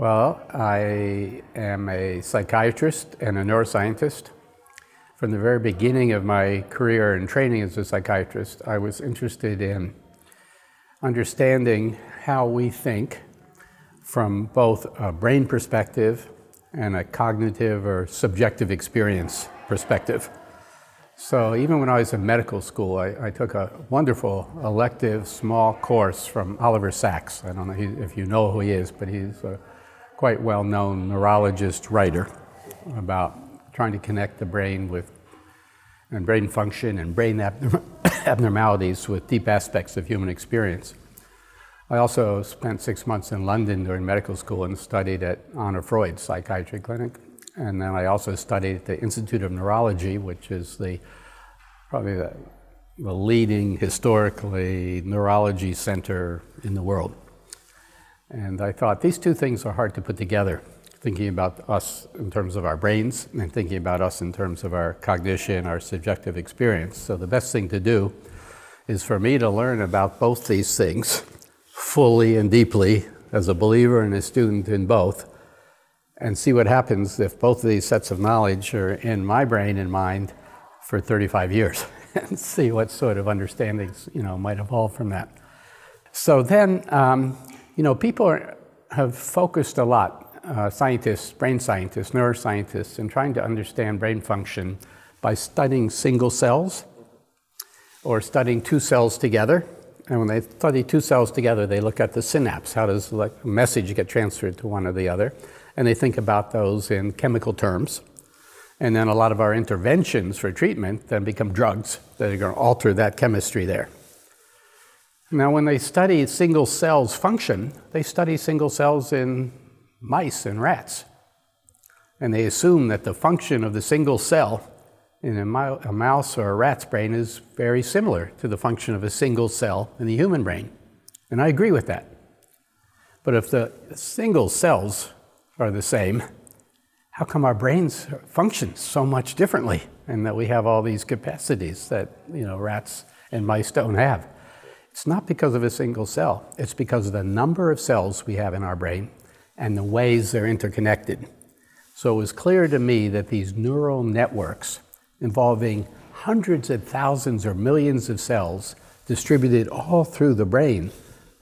Well, I am a psychiatrist and a neuroscientist. From the very beginning of my career and training as a psychiatrist, I was interested in understanding how we think from both a brain perspective and a cognitive or subjective experience perspective. So even when I was in medical school, I, I, took a wonderful elective small course from Oliver Sacks. I don't know if you know who he is, but he's a quite well-known neurologist writer about trying to connect the brain with and brain function and brain abnormalities with deep aspects of human experience. I also spent six months in London during medical school and studied at Anna Freud's psychiatry clinic. And then I also studied at the Institute of Neurology, which is the probably the, the leading historically neurology center in the world. And I thought these two things are hard to put together, thinking about us in terms of our brains and thinking about us in terms of our cognition, our subjective experience. So the best thing to do is for me to learn about both these things fully and deeply as a believer and a student in both and see what happens if both of these sets of knowledge are in my brain and mind for 35 years and see what sort of understandings you know might evolve from that. So then, um, you know, people are, have focused a lot, uh, scientists, brain scientists, neuroscientists, in trying to understand brain function by studying single cells or studying two cells together. And when they study two cells together, they look at the synapse. How does like, a message get transferred to one or the other? And they think about those in chemical terms. And then a lot of our interventions for treatment then become drugs that are going to alter that chemistry there. Now, when they study single cells function, they study single cells in mice and rats. And they assume that the function of the single cell in a, mouse or a rat's brain is very similar to the function of a single cell in the human brain. And I agree with that. But if the single cells are the same, how come our brains function so much differently and that we have all these capacities that you know rats and mice don't have? It's not because of a single cell. It's because of the number of cells we have in our brain and the ways they're interconnected. So it was clear to me that these neural networks involving hundreds of thousands or millions of cells distributed all through the brain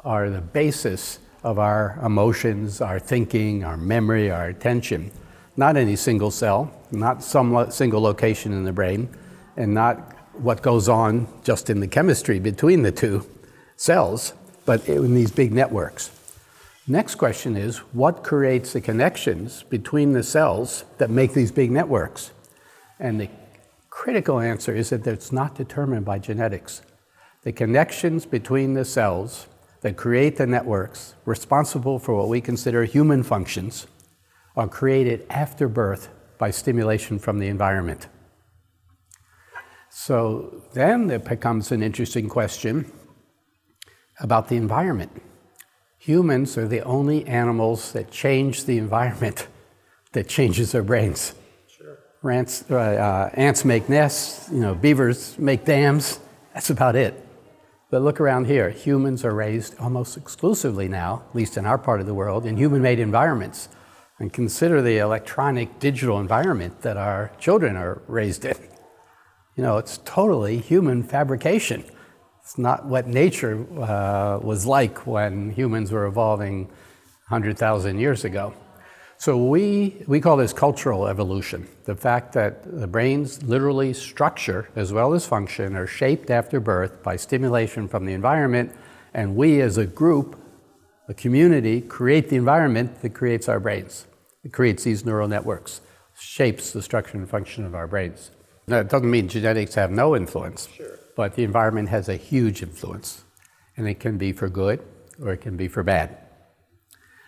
are the basis of our emotions, our thinking, our memory, our attention. Not any single cell, not some single location in the brain, and not what goes on just in the chemistry between the two cells, but in these big networks. Next question is what creates the connections between the cells that make these big networks? And the critical answer is that it's not determined by genetics. The connections between the cells that create the networks responsible for what we consider human functions are created after birth by stimulation from the environment. So then it becomes an interesting question about the environment. Humans are the only animals that change the environment that changes their brains. Sure. Rants, uh, uh, ants make nests, you know, beavers make dams. That's about it. But look around here. Humans are raised almost exclusively now, at least in our part of the world, in human made environments. And consider the electronic digital environment that our children are raised in. You know, it's totally human fabrication. It's not what nature uh, was like when humans were evolving 100,000 years ago. So we, we call this cultural evolution. The fact that the brain's literally structure as well as function are shaped after birth by stimulation from the environment, and we as a group, a community, create the environment that creates our brains. It creates these neural networks, shapes the structure and function of our brains. It doesn't mean genetics have no influence. Sure but the environment has a huge influence. And it can be for good or it can be for bad.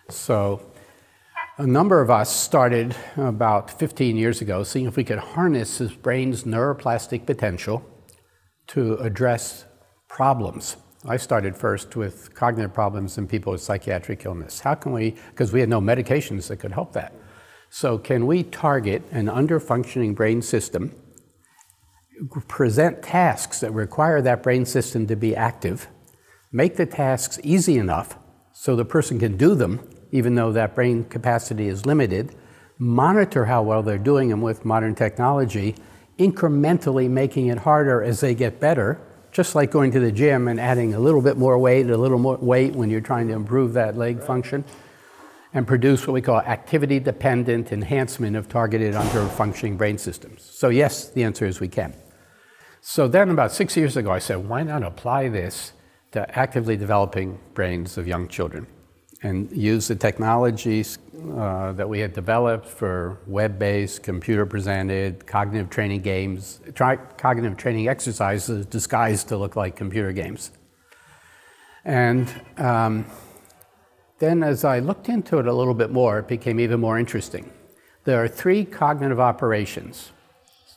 So, a number of us started about 15 years ago seeing if we could harness his brain's neuroplastic potential to address problems. I started first with cognitive problems in people with psychiatric illness. How can we, because we had no medications that could help that. So, can we target an underfunctioning brain system present tasks that require that brain system to be active, make the tasks easy enough so the person can do them even though that brain capacity is limited, monitor how well they're doing, them with modern technology, incrementally making it harder as they get better, just like going to the gym and adding a little bit more weight, a little more weight when you're trying to improve that leg function, and produce what we call activity dependent enhancement of targeted under functioning brain systems. So, yes, the answer is we can. So, then about six years ago, I said, why not apply this to actively developing brains of young children? and use the technologies uh, that we had developed for web-based, computer-presented cognitive training games, try, cognitive training exercises disguised to look like computer games. And um, then as I looked into it a little bit more, it became even more interesting. There are three cognitive operations,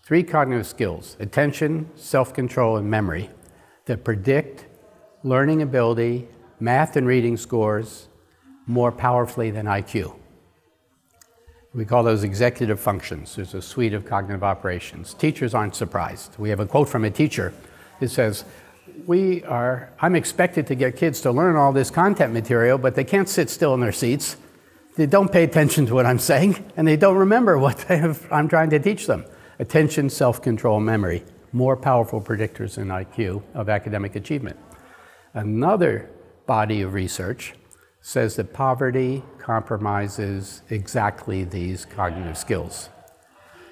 three cognitive skills, attention, self-control, and memory, that predict learning ability, math and reading scores, more powerfully than IQ. We call those executive functions. There's a suite of cognitive operations. Teachers aren't surprised. We have a quote from a teacher that says, we are, I'm expected to get kids to learn all this content material, but they can't sit still in their seats. They don't pay attention to what I'm saying, and they don't remember what have, I'm trying to teach them. Attention, self control, memory, more powerful predictors than IQ of academic achievement. Another body of research says that poverty compromises exactly these cognitive skills.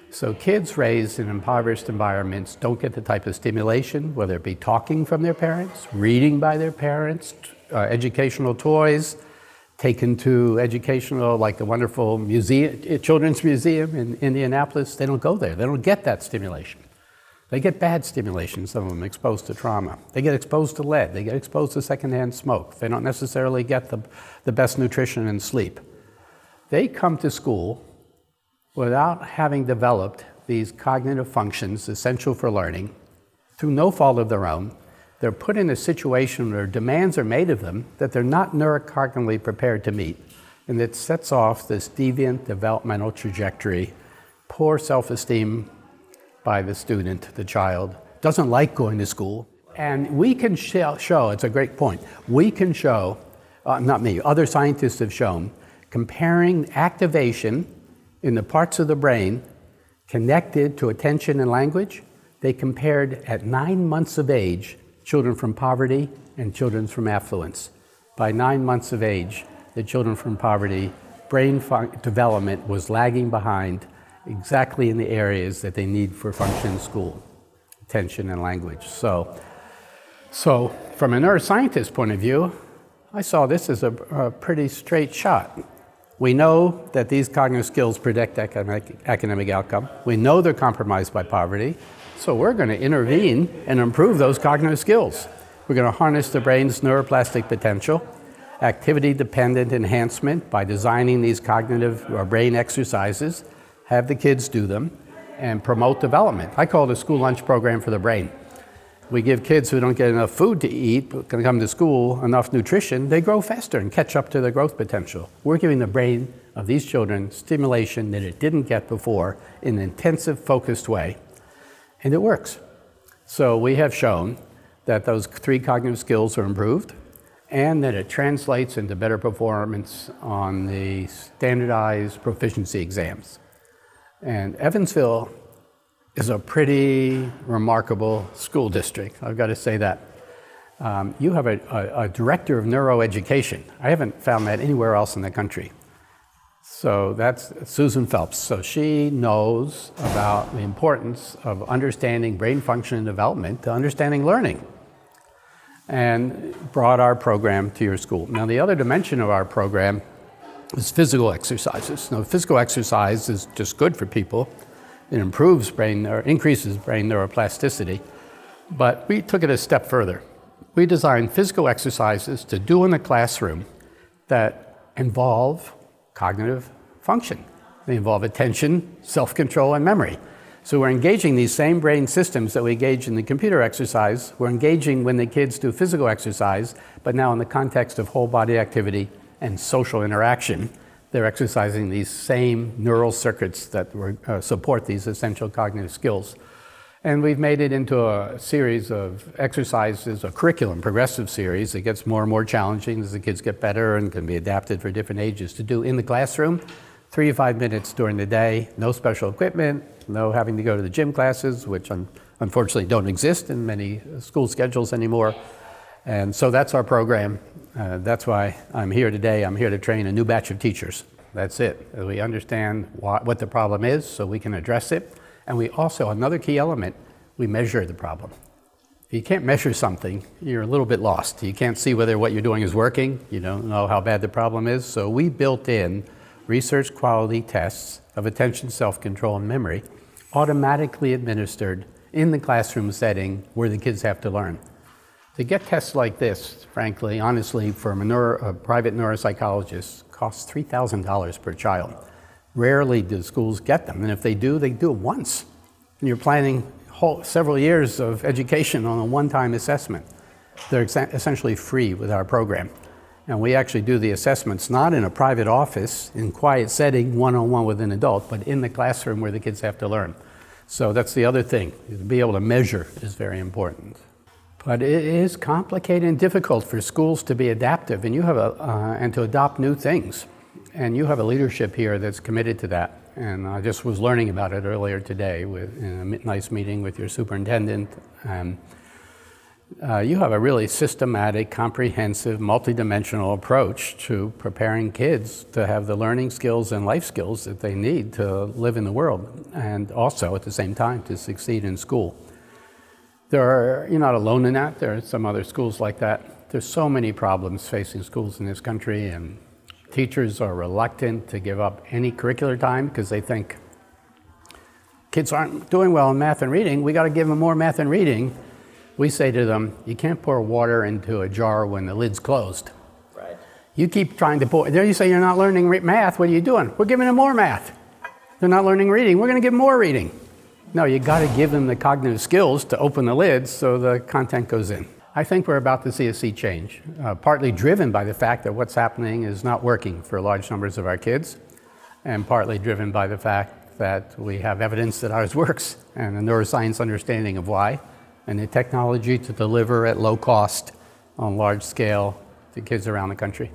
So kids raised in impoverished environments don't get the type of stimulation, whether it be talking from their parents, reading by their parents, uh, educational toys, taken to educational, like the wonderful museum, children's museum in Indianapolis. They don't go there. They don't get that stimulation. They get bad stimulation, some of them exposed to trauma. They get exposed to lead. They get exposed to secondhand smoke. They don't necessarily get the, the best nutrition and sleep. They come to school without having developed these cognitive functions essential for learning through no fault of their own. They're put in a situation where demands are made of them that they're not neurocognitively prepared to meet. And it sets off this deviant developmental trajectory, poor self esteem, by the student, the child, doesn't like going to school. And we can show, it's a great point, we can show, uh, not me, other scientists have shown, comparing activation in the parts of the brain connected to attention and language, they compared at nine months of age children from poverty and children from affluence. By nine months of age, the children from poverty brain development was lagging behind exactly in the areas that they need for function in school, attention and language. So, so from a neuroscientist point of view, I saw this as a, a pretty straight shot. We know that these cognitive skills predict academic, academic outcome. We know they're compromised by poverty. So we're going to intervene and improve those cognitive skills. We're going to harness the brain's neuroplastic potential, activity dependent enhancement by designing these cognitive or brain exercises have the kids do them, and promote development. I call it a school lunch program for the brain. We give kids who don't get enough food to eat, but can come to school, enough nutrition, they grow faster and catch up to their growth potential. We're giving the brain of these children stimulation that it didn't get before in an intensive, focused way, and it works. So we have shown that those three cognitive skills are improved and that it translates into better performance on the standardized proficiency exams. And Evansville is a pretty remarkable school district. I've got to say that. Um, you have a, a, a, director of neuroeducation. I haven't found that anywhere else in the country. So that's Susan Phelps. So she knows about the importance of understanding brain function and development to understanding learning and brought our program to your school. Now, the other dimension of our program is physical exercises. Now, physical exercise is just good for people. It improves brain or increases brain neuroplasticity. But we took it a step further. We designed physical exercises to do in the classroom that involve cognitive function. They involve attention, self control, and memory. So we're engaging these same brain systems that we engage in the computer exercise. We're engaging when the kids do physical exercise, but now in the context of whole body activity and social interaction, they're exercising these same neural circuits that uh, support these essential cognitive skills. And we've made it into a series of exercises, a curriculum, progressive series. that gets more and more challenging as the kids get better and can be adapted for different ages to do in the classroom. Three to five minutes during the day, no special equipment, no having to go to the gym classes, which unfortunately don't exist in many school schedules anymore. And so that's our program. Uh, that's why I'm here today. I'm here to train a new batch of teachers. That's it. We understand what, what the problem is so we can address it and we also, another key element, we measure the problem. If you can't measure something, you're a little bit lost. You can't see whether what you're doing is working. You don't know how bad the problem is. So we built in research quality tests of attention, self-control, and memory, automatically administered in the classroom setting where the kids have to learn. To get tests like this, frankly, honestly, for a, neuro, a private neuropsychologist, costs $3,000 per child. Rarely do schools get them, and if they do, they do it once. And you're planning whole, several years of education on a one-time assessment. They're essentially free with our program. And we actually do the assessments not in a private office, in quiet setting, one-on-one with an adult, but in the classroom where the kids have to learn. So that's the other thing, to be able to measure is very important. But it is complicated and difficult for schools to be adaptive and, you have a, uh, and to adopt new things. And you have a leadership here that's committed to that. And I just was learning about it earlier today with, in a nice meeting with your superintendent. Um, uh, you have a really systematic, comprehensive, multidimensional approach to preparing kids to have the learning skills and life skills that they need to live in the world, and also at the same time to succeed in school. There are, you're not alone in that. There are some other schools like that. There's so many problems facing schools in this country, and Teachers are reluctant to give up any curricular time because they think kids aren't doing well in math and reading. We got to give them more math and reading. We say to them, you can't pour water into a jar when the lid's closed. Right. You keep trying to pour. There you say you're not learning math. What are you doing? We're giving them more math. They're not learning reading. We're going to give them more reading. No, you got to give them the cognitive skills to open the lid so the content goes in. I think we're about to see a sea change, uh, partly driven by the fact that what's happening is not working for large numbers of our kids, and partly driven by the fact that we have evidence that ours works and a neuroscience understanding of why, and the technology to deliver at low cost on large scale to kids around the country.